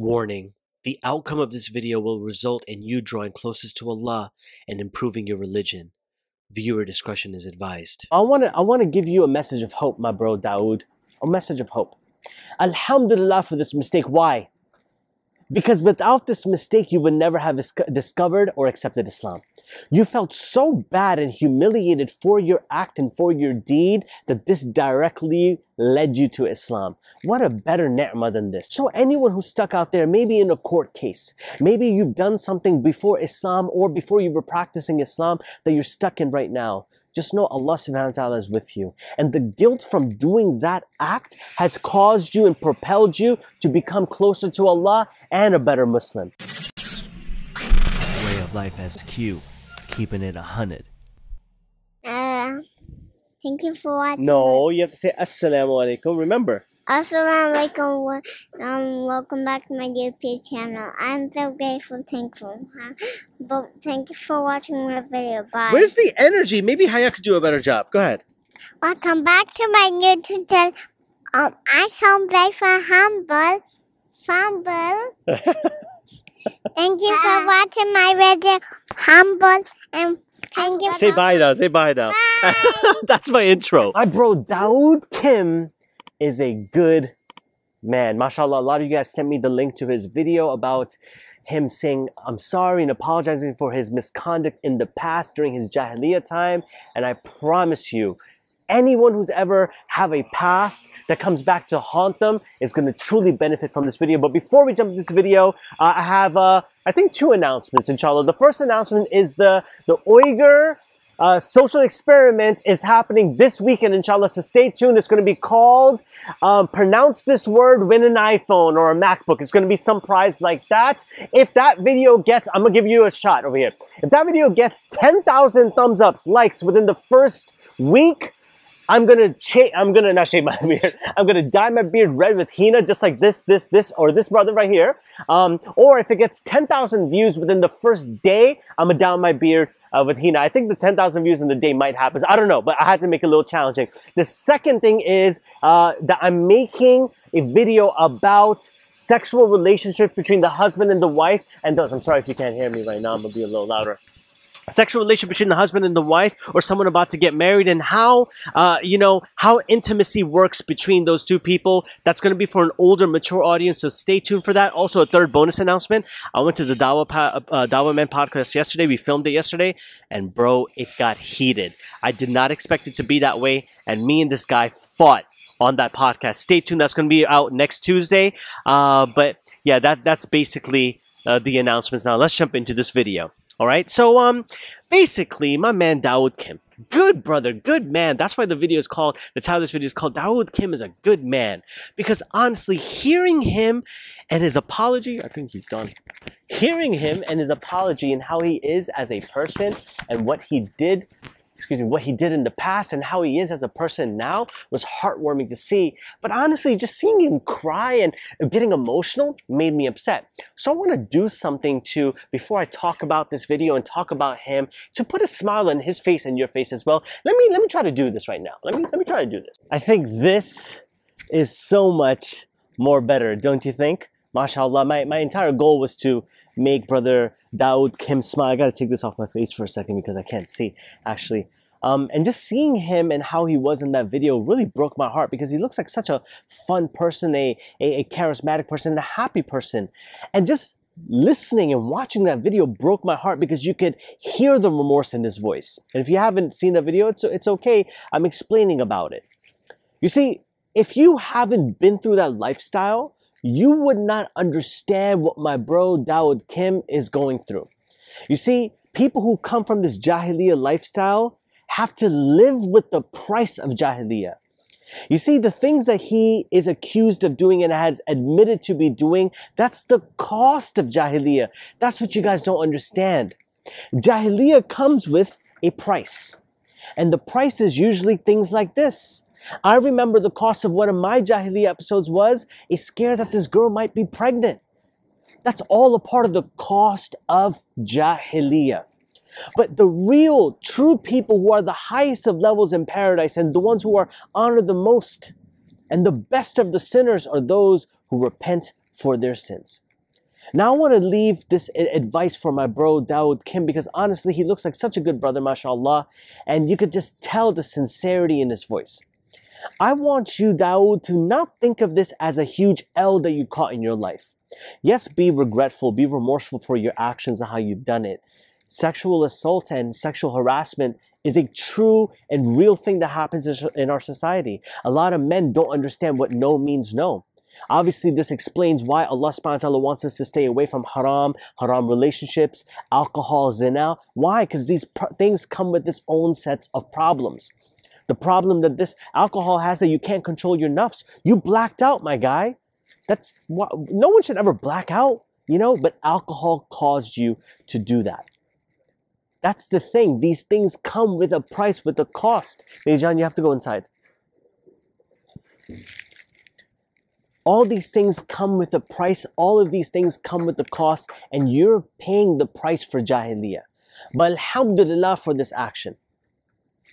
Warning The outcome of this video will result in you drawing closest to Allah and improving your religion. Viewer discretion is advised. I want to I want to give you a message of hope, my bro Daud. A message of hope. Alhamdulillah for this mistake. Why? Because without this mistake, you would never have discovered or accepted Islam. You felt so bad and humiliated for your act and for your deed that this directly led you to Islam. What a better ni'mah than this. So anyone who's stuck out there, maybe in a court case, maybe you've done something before Islam or before you were practicing Islam that you're stuck in right now just know Allah subhanahu wa ta'ala is with you. And the guilt from doing that act has caused you and propelled you to become closer to Allah and a better Muslim. Way of life SQ, keeping it a hundred. Uh, thank you for watching. No, you have to say Assalamu alaikum. Remember, Assalamu alaikum. Um, welcome back to my YouTube channel. I'm so grateful, thankful. but thank you for watching my video. Bye. Where's the energy? Maybe Haya could do a better job. Go ahead. Welcome back to my YouTube channel. Um, I'm so grateful, humble, humble. thank you for watching my video, humble, and thank you. Say bye now. Say bye now. Bye. That's my intro. My bro Daud Kim is a good man. MashaAllah, a lot of you guys sent me the link to his video about him saying, I'm sorry and apologizing for his misconduct in the past during his Jahiliyyah time. And I promise you, anyone who's ever have a past that comes back to haunt them is going to truly benefit from this video. But before we jump into this video, uh, I have, uh, I think, two announcements, inshallah. The first announcement is the, the Uyghur uh, social experiment is happening this weekend, inshallah. So stay tuned. It's going to be called um, Pronounce This Word, Win an iPhone or a MacBook. It's going to be some prize like that. If that video gets, I'm going to give you a shot over here. If that video gets 10,000 thumbs ups, likes within the first week, I'm gonna cha- I'm gonna not shave my beard. I'm gonna dye my beard red with henna, just like this, this, this, or this brother right here. Um, or if it gets 10,000 views within the first day, I'm gonna dye my beard uh, with henna. I think the 10,000 views in the day might happen. I don't know, but I had to make it a little challenging. The second thing is uh, that I'm making a video about sexual relationships between the husband and the wife. And those, I'm sorry if you can't hear me right now. I'm gonna be a little louder sexual relationship between the husband and the wife or someone about to get married and how uh, you know how intimacy works between those two people. That's going to be for an older mature audience so stay tuned for that. Also a third bonus announcement. I went to the dawa, pa- uh, Dawah Man podcast yesterday. We filmed it yesterday and bro it got heated. I did not expect it to be that way and me and this guy fought on that podcast. Stay tuned. That's going to be out next tuesday. Uh, but yeah that that's basically uh, the announcements. Now let's jump into this video all right. So, um, basically, my man Daud Kim, good brother, good man. That's why the video is called, That's how this video is called Daud Kim is a good man. Because honestly, hearing him and his apology, I think he's done. Hearing him and his apology and how he is as a person and what he did excuse me, what he did in the past and how he is as a person now was heartwarming to see. But honestly, just seeing him cry and getting emotional made me upset. So I want to do something to, before I talk about this video and talk about him, to put a smile on his face and your face as well. Let me, let me try to do this right now. Let me, let me try to do this. I think this is so much more better, don't you think? MashaAllah, my, my entire goal was to make brother Daud Kim smile. I gotta take this off my face for a second because I can't see actually. Um, and just seeing him and how he was in that video really broke my heart because he looks like such a fun person, a, a, a charismatic person, a happy person. And just listening and watching that video broke my heart because you could hear the remorse in his voice. And if you haven't seen the video, it's, it's okay. I'm explaining about it. You see, if you haven't been through that lifestyle, you would not understand what my bro Daud Kim is going through. You see, people who come from this Jahiliyyah lifestyle have to live with the price of Jahiliyyah. You see, the things that he is accused of doing and has admitted to be doing, that's the cost of Jahiliyyah. That's what you guys don't understand. Jahiliyyah comes with a price. And the price is usually things like this. I remember the cost of one of my Jahiliyyah episodes was a scare that this girl might be pregnant. That's all a part of the cost of Jahiliyyah. But the real, true people who are the highest of levels in paradise and the ones who are honored the most and the best of the sinners are those who repent for their sins. Now I want to leave this advice for my bro Daud Kim because honestly, he looks like such a good brother, mashallah, and you could just tell the sincerity in his voice. I want you, Daud, to not think of this as a huge L that you caught in your life. Yes, be regretful, be remorseful for your actions and how you've done it. Sexual assault and sexual harassment is a true and real thing that happens in our society. A lot of men don't understand what no means no. Obviously, this explains why Allah subhanahu wa ta'ala wants us to stay away from haram, haram relationships, alcohol, zina. Why? Because these things come with its own sets of problems. The problem that this alcohol has that you can't control your nafs. You blacked out, my guy. That's what, no one should ever black out, you know, but alcohol caused you to do that. That's the thing. These things come with a price, with a cost. John, you have to go inside. All these things come with a price. All of these things come with the cost, and you're paying the price for jahiliyyah. But alhamdulillah for this action.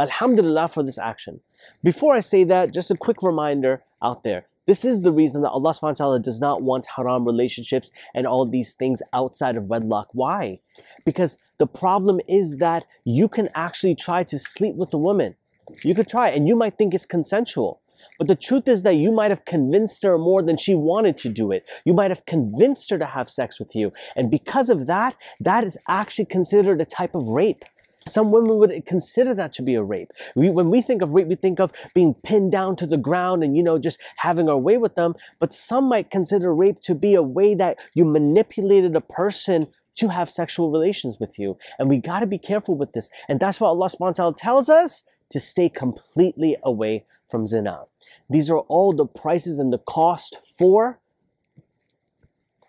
Alhamdulillah for this action. Before I say that, just a quick reminder out there. This is the reason that Allah subhanahu wa ta'ala does not want haram relationships and all these things outside of wedlock. Why? Because the problem is that you can actually try to sleep with a woman. You could try and you might think it's consensual. But the truth is that you might have convinced her more than she wanted to do it. You might have convinced her to have sex with you. And because of that, that is actually considered a type of rape. Some women would consider that to be a rape. We, when we think of rape, we think of being pinned down to the ground and, you know, just having our way with them. But some might consider rape to be a way that you manipulated a person to have sexual relations with you. And we got to be careful with this. And that's why Allah subhanahu wa ta'ala tells us to stay completely away from zina. These are all the prices and the cost for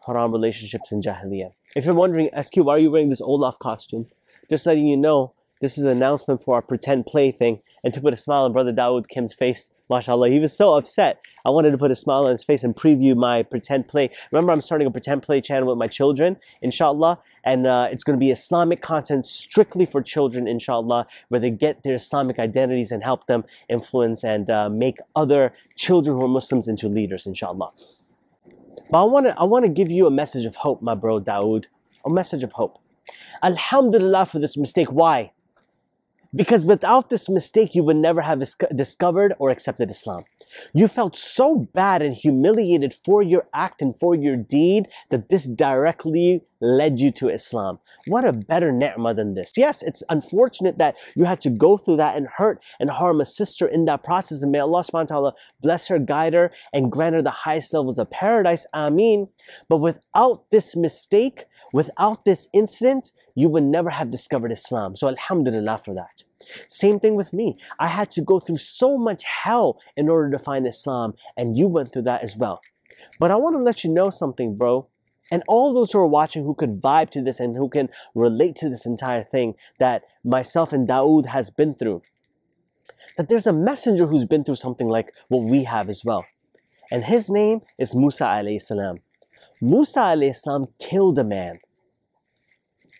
haram relationships in Jahiliyyah. If you're wondering, SQ, why are you wearing this Olaf costume? Just letting you know, this is an announcement for our pretend play thing and to put a smile on Brother Daud Kim's face. mashallah, he was so upset. I wanted to put a smile on his face and preview my pretend play. Remember, I'm starting a pretend play channel with my children, inshallah, and uh, it's going to be Islamic content strictly for children, inshallah, where they get their Islamic identities and help them influence and uh, make other children who are Muslims into leaders, inshallah. But I want to I want to give you a message of hope, my bro Daud, a message of hope. Alhamdulillah for this mistake. Why? Because without this mistake, you would never have discovered or accepted Islam. You felt so bad and humiliated for your act and for your deed that this directly led you to Islam. What a better ni'mah than this. Yes, it's unfortunate that you had to go through that and hurt and harm a sister in that process. And may Allah subhanahu wa ta'ala bless her, guide her, and grant her the highest levels of paradise. Ameen. But without this mistake, Without this incident, you would never have discovered Islam. So Alhamdulillah for that. Same thing with me. I had to go through so much hell in order to find Islam, and you went through that as well. But I want to let you know something, bro. And all those who are watching who could vibe to this and who can relate to this entire thing that myself and Daud has been through. That there's a messenger who's been through something like what we have as well. And his name is Musa alayhi salam. Musa alayhi salam killed a man.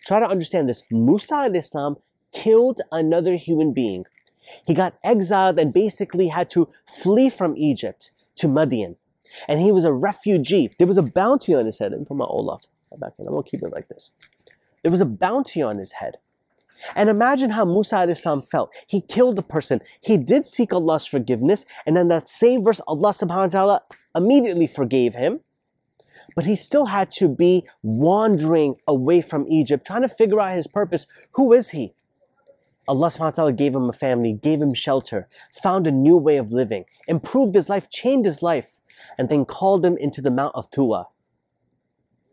Try to understand this. Musa alayhi salam killed another human being. He got exiled and basically had to flee from Egypt to Madian. And he was a refugee. There was a bounty on his head. Let me put my Olaf back in. I'm gonna keep it like this. There was a bounty on his head. And imagine how Musa salam felt. He killed the person. He did seek Allah's forgiveness. And in that same verse, Allah subhanahu wa ta'ala immediately forgave him but he still had to be wandering away from Egypt, trying to figure out his purpose. Who is he? Allah subhanahu wa ta'ala gave him a family, gave him shelter, found a new way of living, improved his life, changed his life, and then called him into the Mount of Tuwa.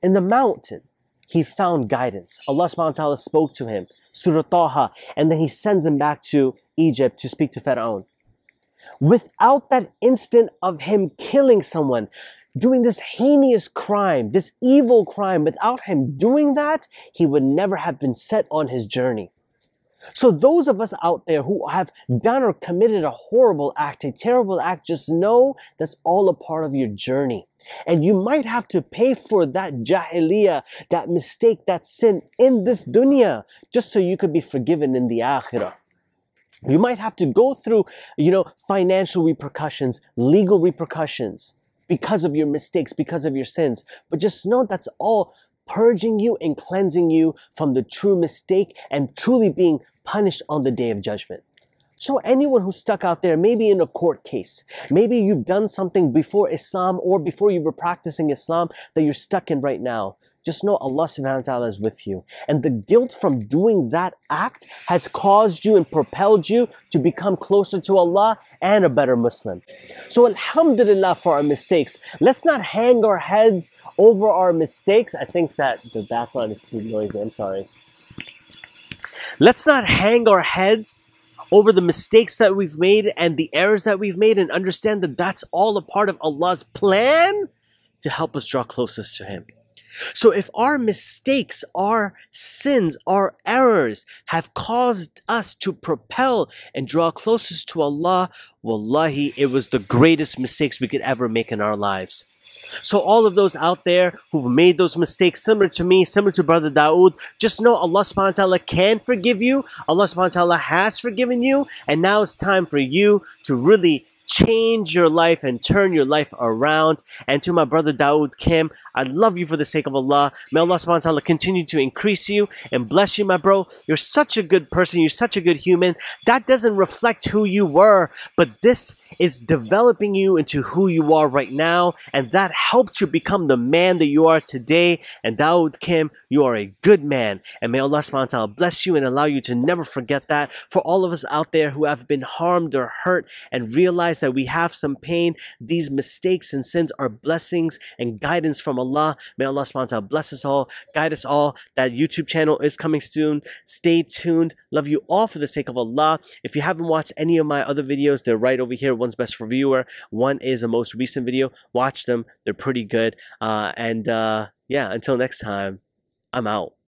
In the mountain, he found guidance. Allah subhanahu wa ta'ala spoke to him, Surah Taha, and then he sends him back to Egypt to speak to Pharaoh. Without that instant of him killing someone, doing this heinous crime, this evil crime, without him doing that, he would never have been set on his journey. So those of us out there who have done or committed a horrible act, a terrible act, just know that's all a part of your journey. And you might have to pay for that jahiliyyah, that mistake, that sin in this dunya, just so you could be forgiven in the akhirah. You might have to go through, you know, financial repercussions, legal repercussions because of your mistakes, because of your sins. But just know that's all purging you and cleansing you from the true mistake and truly being punished on the day of judgment. So anyone who's stuck out there, maybe in a court case, maybe you've done something before Islam or before you were practicing Islam that you're stuck in right now. Just know Allah subhanahu wa ta'ala is with you. And the guilt from doing that act has caused you and propelled you to become closer to Allah and a better Muslim. So alhamdulillah for our mistakes. Let's not hang our heads over our mistakes. I think that the background is too noisy. I'm sorry. Let's not hang our heads over the mistakes that we've made and the errors that we've made and understand that that's all a part of Allah's plan to help us draw closest to Him. So if our mistakes, our sins, our errors have caused us to propel and draw closest to Allah, wallahi, it was the greatest mistakes we could ever make in our lives. So all of those out there who've made those mistakes similar to me, similar to Brother Daud, just know Allah subhanahu wa ta'ala can forgive you. Allah subhanahu wa ta'ala has forgiven you. And now it's time for you to really change your life and turn your life around. And to my brother Daud Kim, I love you for the sake of Allah. May Allah subhanahu wa ta'ala continue to increase you and bless you, my bro. You're such a good person. You're such a good human. That doesn't reflect who you were, but this is developing you into who you are right now. And that helped you become the man that you are today. And Daud Kim, you are a good man. And may Allah subhanahu wa ta'ala bless you and allow you to never forget that. For all of us out there who have been harmed or hurt and realize that we have some pain, these mistakes and sins are blessings and guidance from Allah. May Allah subhanahu wa ta'ala bless us all, guide us all. That YouTube channel is coming soon. Stay tuned. Love you all for the sake of Allah. If you haven't watched any of my other videos, they're right over here one's best reviewer. One is a most recent video. Watch them. They're pretty good. Uh, and uh, yeah, until next time, I'm out.